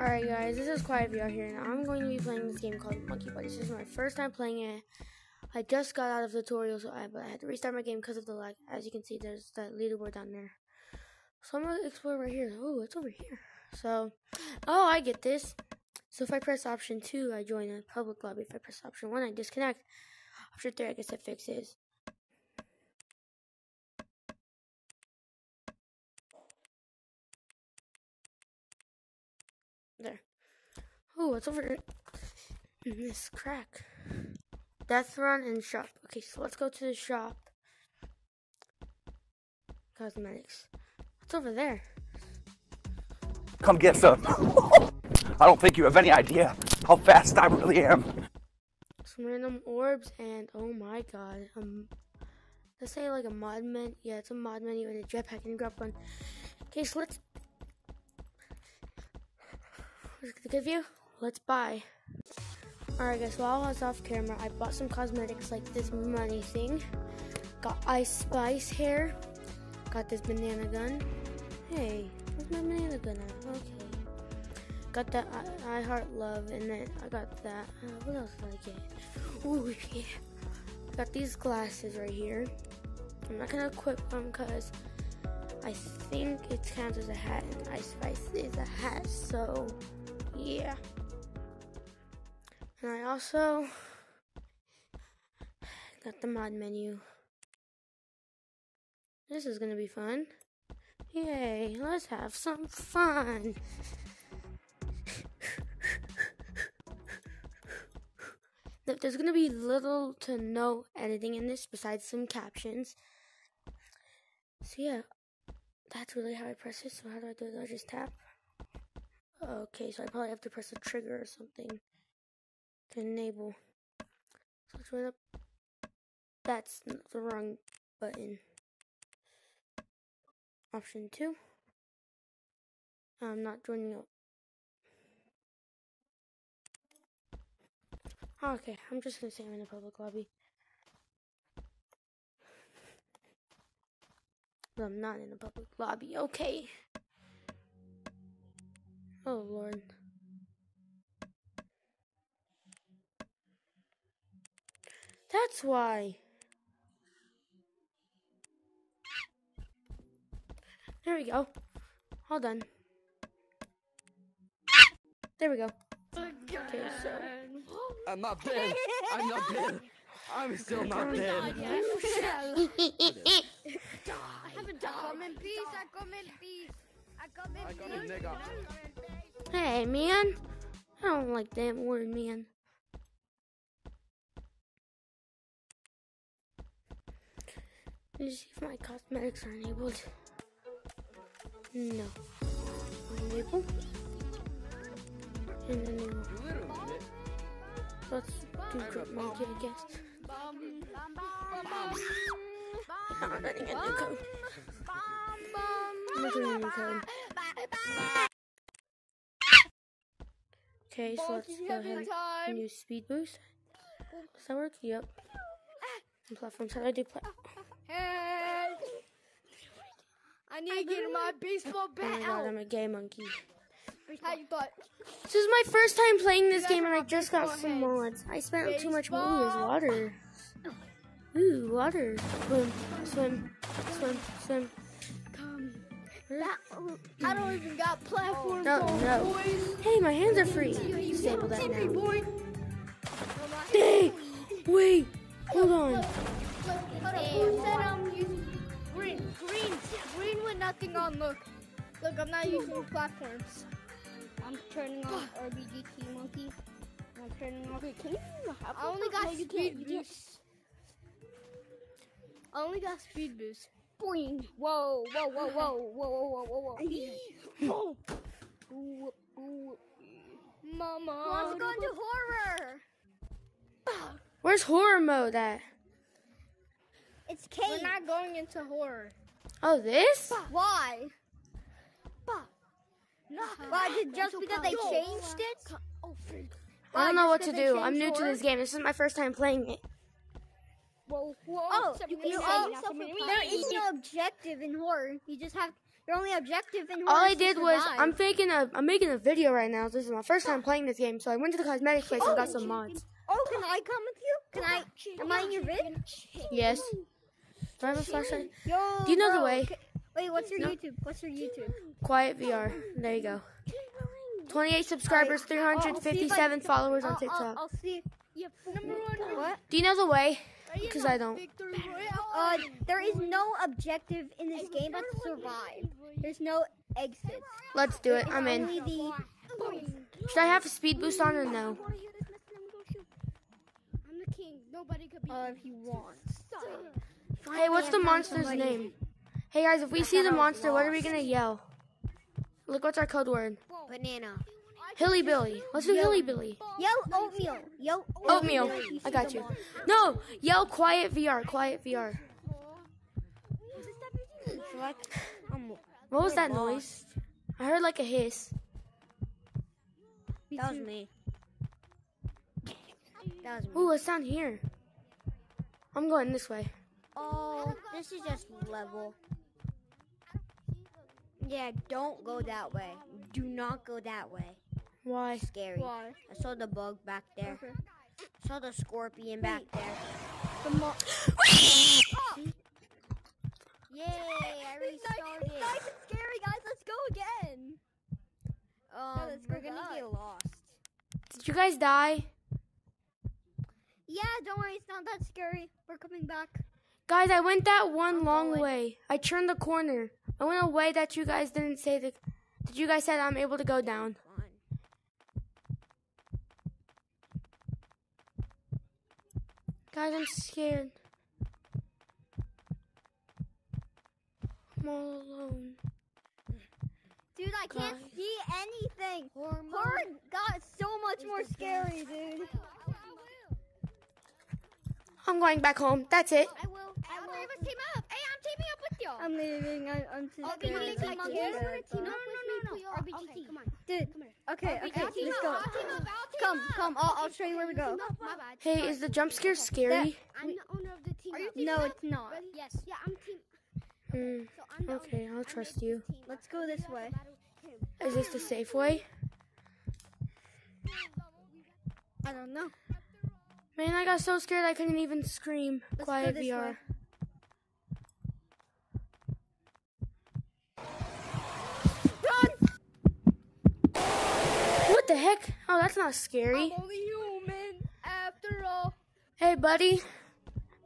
Alright guys, this is Quiet VR here, and I'm going to be playing this game called Monkey Ball. This is my first time playing it. I just got out of the tutorial, so I, but I had to restart my game because of the lag. As you can see, there's that leaderboard down there. So I'm going to explore right here. Oh, it's over here. So, oh, I get this. So if I press option 2, I join a public lobby. If I press option 1, I disconnect. Option 3, I guess it fixes. There. Oh, what's over in this crack? Death run and shop. Okay, so let's go to the shop. Cosmetics. What's over there? Come get some. I don't think you have any idea how fast I really am. Some random orbs and oh my god. Um let's say like a mod menu. Yeah, it's a mod menu and a jetpack and grab one. Okay, so let's Get the good view. Let's buy. Alright guys, while I was off camera, I bought some cosmetics like this money thing. Got Ice Spice hair. Got this banana gun. Hey, where's my banana gun at? Okay. Got that I, I Heart Love, and then I got that. Uh, what else did I get? Ooh, yeah. Got these glasses right here. I'm not gonna equip them because I think it counts as a hat, and Ice Spice is a hat, so yeah. And I also got the mod menu. This is gonna be fun. Yay, let's have some fun. There's gonna be little to no editing in this besides some captions. So yeah, that's really how I press it. So how do I do it? I just tap. Okay, so I probably have to press a trigger or something to enable. Let's right up. That's the wrong button. Option 2. I'm not joining up. Okay, I'm just gonna say I'm in a public lobby. But I'm not in a public lobby. Okay. Oh, Lord. That's why. There we go. All done. There we go. Okay, so. I'm not dead. I'm not dead. I'm still not dead. I haven't died. Come in peace. I come in peace. Hey, man. I don't like that word, man. Let me see if my cosmetics are enabled. No. Enable. And enable. Let's do drop monkey, I guess. I'm running a new code. I'm doing a new code. Okay, so let's go ahead and use speed boost. Does that work? Yep. And platforms. How do I do plat? Hey. I need to get my baseball Oh bat my god, out. I'm a gay monkey. How you thought? This is my first time playing this game, and I just got some heads. mods. I spent too much money. Baseball. There's water. Ooh, water. Swim, swim, swim, swim. That, I don't even got platforms No, on, no. boys. Hey, my hands are free. You Disable that now. boy. Hey, wait, hold on. Look, hold up. Who said I'm using green? Green. Green with nothing on. Look. Look, I'm not using platforms. I'm turning on RBGT monkey. I'm turning off. Wait, can you I only got No, speed can't, you can't. boost. I only got speed boost. Boing. Whoa, whoa, whoa, whoa, whoa, whoa, whoa, whoa, whoa. Ooh, ooh. Mama. Who wants to go into horror? Where's horror mode at? It's We're not going into horror. Oh, this? Why? No, Why, did just because they changed it? Oh, I don't know what to just 'cause they do. I'm new to this game. This is my first time playing it. Whoa, whoa. Oh, you you can all- say there is no objective in horror. You just have Your only objective in horror. All I did was survive. I'm making a I'm making a video right now. This is my first time playing this game, so I went to the cosmetics place and oh, got some mods. Oh, can I come with you? Can I? Am I in your vid? Yes. Do I have a flashlight? Yo. Do you know the way? ca- Wait, what's your No. YouTube? What's your YouTube? Quiet VR. There you go. 28 subscribers, Alright, I'll- I'll see if I 357 followers on I'll- I'll- TikTok. I'll see. Number one. What? Do you know the way? Because I don't. Uh, there is no objective in this game but to survive. There's no exit. Let's do it. I'm in. Should I have a speed boost on or no? I'm the king. Nobody could be. Uh, if you want. Hey, what's the monster's name? Hey guys, if we see the monster, what are we gonna yell? Look, what's our code word? Banana. Hilly Billy. Let's do Hilly Billy. Yo, oatmeal. Yo, Oatmeal. You I got you. No, yell Quiet VR. Quiet VR. What was that noise? I heard like a hiss. that was me. That was me. Ooh, what's down here? I'm going this way. Oh, this is just level. Yeah, don't go that way. Do not go that way. Why? Scary. Why? I saw the bug back there. I saw the scorpion back there. The mo- Yay! I restarted. nice and scary, guys. Let's go again. Um, let's we're go gonna back. get lost. Did you guys die? Yeah, don't worry. It's not that scary. We're coming back. Guys, I went that one I'm long going. way. I turned the corner. I went a way that you guys didn't say the. Did you guys said I'm able to go down? Fine. Guys, I'm scared. I'm all alone. Dude, I can't see anything. Horror got so much more scary, dude. I'm going back home. That's it. I will. I will even team up. Hey, I'm teaming up with y'all. I'm leaving. I, I'm too Oh, scared. you think to like do No, no, no, no. RBGT. Come on. Dude, Come here. okay, okay, let's go. Team. Team Come, come. I'll, I'll show you where we go. Hey, is the jump scare scary? I'm the owner of the team. No, it's not. Yes. Yeah, I'm team. Hmm. So I'm Okay. I'll trust you. team. Let's go this way. Is this the safe way? I don't know. Man, I got so scared I couldn't even scream. Let's Quiet VR. way. The heck? Oh, that's not scary. I'm only human after all. Hey, buddy.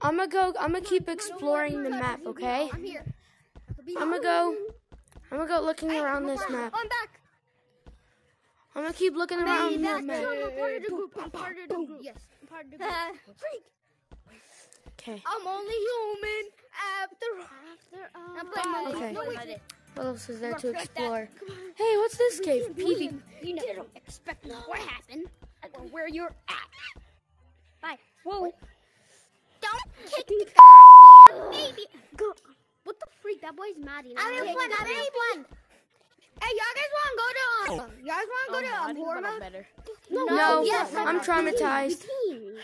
I'm gonna go. I'm gonna keep exploring the map, okay? I'm here. I'm gonna go. I'm gonna go looking around this map. I'm back. I'm gonna keep looking around the map. I'm part of the group. I'm part of the group. Yes, I'm part of the ah, group. Okay. I'm only human after after all. Okay. No, wait. What else is there to explore? Hey, what's this cave? PV. You didn't expect what happened or where you're at. Bye. Whoa. Don't kick me, baby. Go. What the freak? That boy's mad. You know? I'm in one. I'm in one. Hey, y'all guys want to go to? Um, y'all guys want to go to um, horror mode? No. No, yes, I'm the traumatized. teams.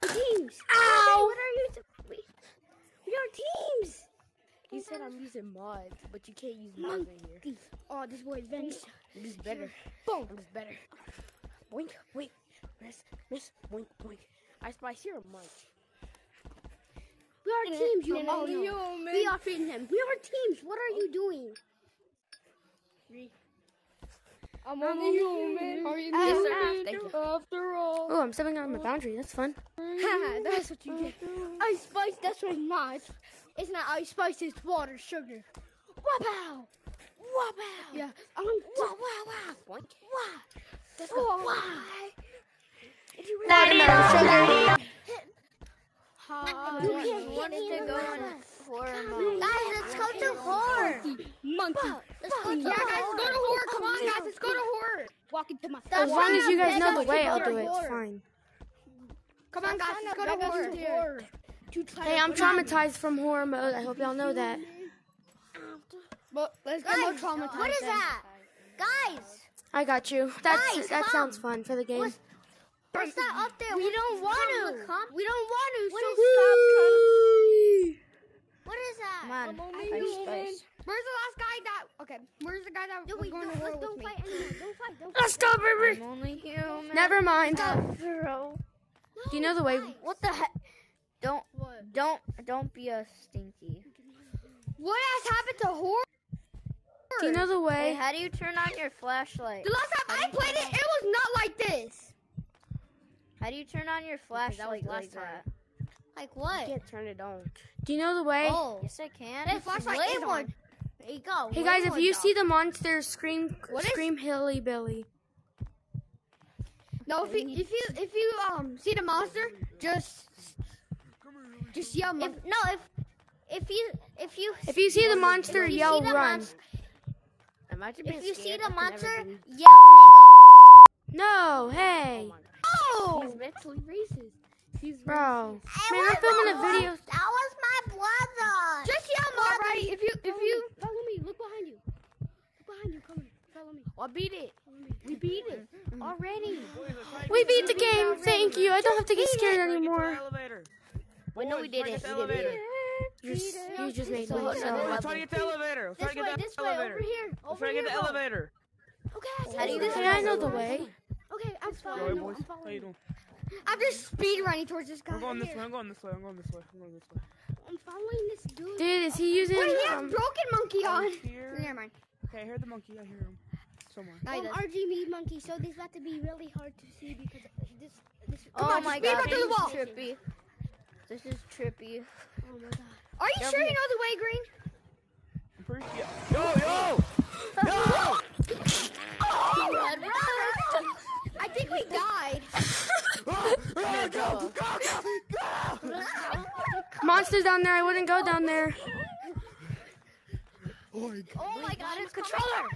The teams. Ow! What are you? doing? We are teams. He said I'm using mods, but you can't use mods right here. Oh, this boy's Vince. I'm better. Boom. I'm just better. Boink, wait, miss, miss, boink, boink. I spice your mic. We are teams. You I'm know. only human. We are feeding him. We are teams. What are you doing? I'm only human. Are you Yes, human? sir. Thank you. After all. Oh, I'm stepping on my boundary. That's fun. Haha, that's what you get. I spice, that's what it's not. It's not ice spice, it's water, sugar. Wow! Wow! Yeah, I'm wow, wow, wow. Boink. Wow! That's what, wow! Watermelon sugar. Hi. You can't wanted to go on horror mode. Guys, let's go to horror. Monkey. Let's go to Yeah, guys, let's go to horror. horror. Come on, guys, let's go to horror. Walk into my As long as you guys know the way, I'll do it. It's Horror. fine. Come on, guys, let's go to horror. Horror. Hey, I'm traumatized from horror mode. I hope y'all know that. But let's get more traumatized. what is that? Guys, I got you. That's Guys, that come. sounds fun for the game. What's- what's that up there? We What's- don't want to. come. We don't want to. What so is- stop trying to. What is that? Man, I'm only human Where's the last guy that? Okay, where's the guy that No, was wait, going don't, to war let's with don't me? fight anymore. Don't fight. Don't Let's go, baby. I'm only human. Never mind. Bro. Do you know the way? What the heck? Don't What? Don't don't be a stinky. What has happened to horror? Do you know the Hey, way? how do you turn on your flashlight? The last time I played it, it was not like this. How do you turn on your flashlight last like time. that? Like what? can't turn it on. Do you know the way? Oh, Yes, I can. this flashlight is on. There you go. Hey guys, if you dog. see the monster, scream, What is- scream, hilly billy. No, if you if you if you um see the monster, just just yell. if no, if if you if you If you see the monster, if you yell see the run. monster- Imagine being if you see the I could never monster, believe- yell No, hey, oh, He's mentally racist. He's bro. nigga. Man, I'm filming a video. That was my brother. just yell Monty. If you if you follow me, look behind you. Look behind you. Come here. Follow me. I beat it. We beat it mm-hmm. already. We beat the game. Thank you. I don't have to get scared anymore. Elevator. Wait, no, we did it. We did it. You're, you just made So me another so. level. Let's try to get the elevator. Let's try to get the elevator. over here, Let's over try to get the elevator. Okay, How do this Hey. I know the way. Okay, I'm following. boys. I'm How you following. doing? I'm just speed running towards this guy. I'm going this way. I'm going this way. I'm going this way. I'm going this way. I'm following this dude. Dude, is he using? Wait, he has Um, broken monkey on. Here. Never mind. Okay, I heard the monkey. I hear him somewhere. No, he Um. RGB monkey, so this about to be really hard to see because this this. Come Oh on, my speed god, run through the wall. trippy. This is trippy. Oh my god. Are you sure you know the way, Green? I'm pretty yeah. Yo, yo! Yo! I think we died. Ah, go, go, go, go! monsters down there. I wouldn't go down there. Oh my god. Oh my god, it's controller.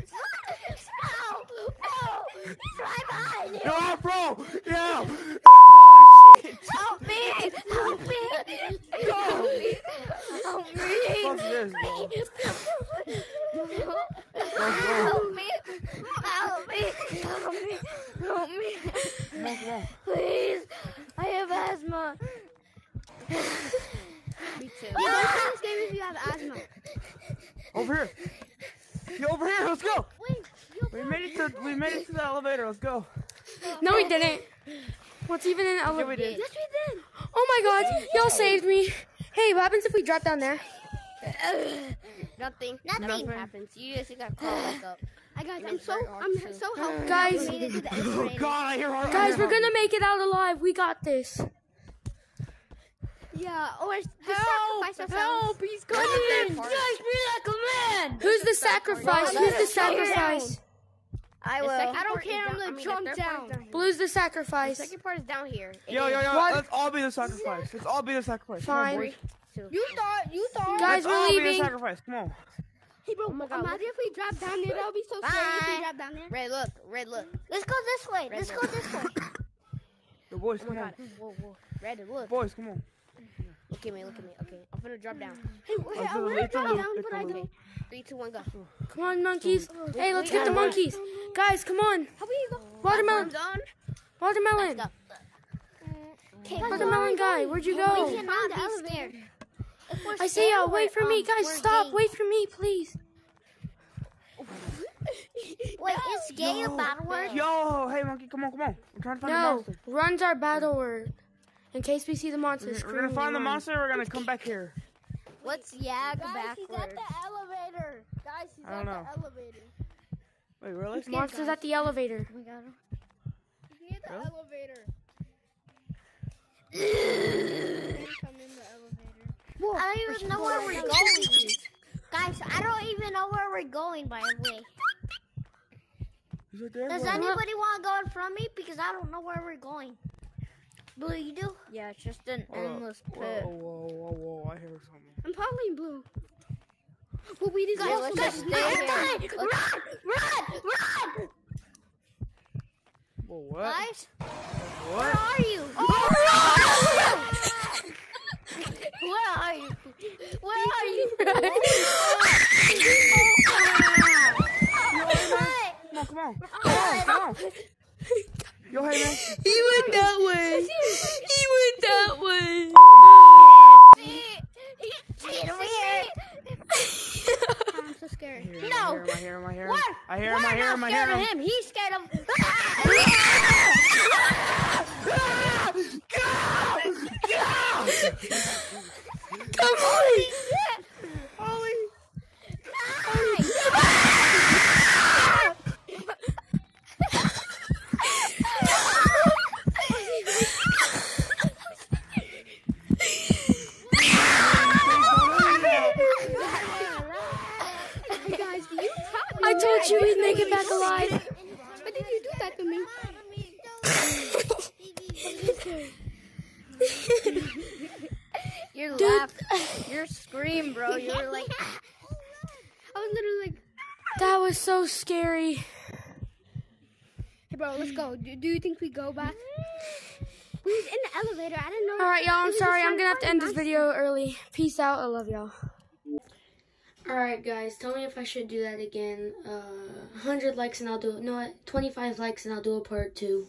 no, no, he's right behind you. Yo, bro! Yeah! Oh, Help me! Help me! Help me! Help me! Fuck this, bro. Help me! Help me! Help me! Help me! Come on, come on. Please! I have asthma. Me too. You don't play this game if you have asthma. Over here. Yo, over here. Let's go. Wait, you We made it to we made it to the elevator. Let's go. No, we didn't. What's even in the Yeah, we elevator? did. Yes, we did. Oh my God, y'all saved me. Hey, what happens if we drop down there? Nothing. Nothing. Nothing happens. You just got called back up. I guys, I'm so I'm so helpful. Guys, made it to the Oh God, I hear heart. Guys, hear we're gonna make it out alive. We got this. Yeah, or just Help! sacrifice ourselves. Help! He's coming! Just be like a man! Who's the sacrifice? Who's the sacrifice? I The will. second I don't care, I'm gonna I mean, the jump third down. part's. Blue's the The sacrifice. second part is down here. Yo, yo, yo! Let's all be the sacrifice. Let's all be the sacrifice. Come Fine. Boys. You thought, you thought. Guys, we're all be the leaving. sacrifice. Come on. Hey, bro, Oh my God, imagine if we drop down there. That would be so scary if we drop down there. Red, look. Red, look. Let's go this way. Let's go this way. The boys, Oh come my on. Whoa, whoa. Red, look. Boys, come on. Look at me, look at me. Okay, I'm gonna drop down. Hey, wait, Let's I'm gonna drop it. down, but I do it. go. Three, two, one, go. Come on, monkeys. Hey, let's wait, get the wait. monkeys. Guys, come on. How we go? Watermelon. On. Watermelon. Let's Okay, Watermelon guy, where'd you We go? cannot be scared. If we're I see scared, y'all. Wait for me. um, Guys, stop. gay. Wait for me, please. Wait, is gay a bad word? Yo, hey monkey, come on, come on. We're trying to find the No, monster. runs our battle word. In case we see the monster We're, we're gonna find the run. monster. We're gonna come back here. Let's yag Guys, he's at the elevator. Guys, he's I don't at know. the elevator. Wait, really? Monster's at the elevator. We got him. He's near the Really? elevator. Come in the elevator. I don't even know where we're going. Guys, I don't even know where we're going, by the way. Right there. Does anybody want to go in front of me? Because I don't know where we're going. Blue, you do? Yeah, it's just an Hold endless Whoa, pit. whoa, whoa, whoa! I hear something. I'm probably blue. But we Guys, just let's guys, just stay here. Run! Run! Whoa, what? Guys, where are you? Where are you? Where are you? Come on, come on, come on, come on. Yo, hey man. He went that way. He went that way. Get over here. I'm so hair, my scared hair. of him. He's scared of. Come on! Guys, you taught me. I told you we'd make it back alive. Why did you do that to me? Your Dude. laugh, your scream, bro. You were like, I was literally like, That was so scary. hey, bro, let's go. Do, do you think we go back? We was in the elevator. I didn't know. Alright, y'all, I'm sorry. I'm gonna have to end this video early. Peace out. I love y'all. Alright, guys, tell me if I should do that again. Uh, 100 likes and I'll do it. No, 25 likes and I'll do a part two.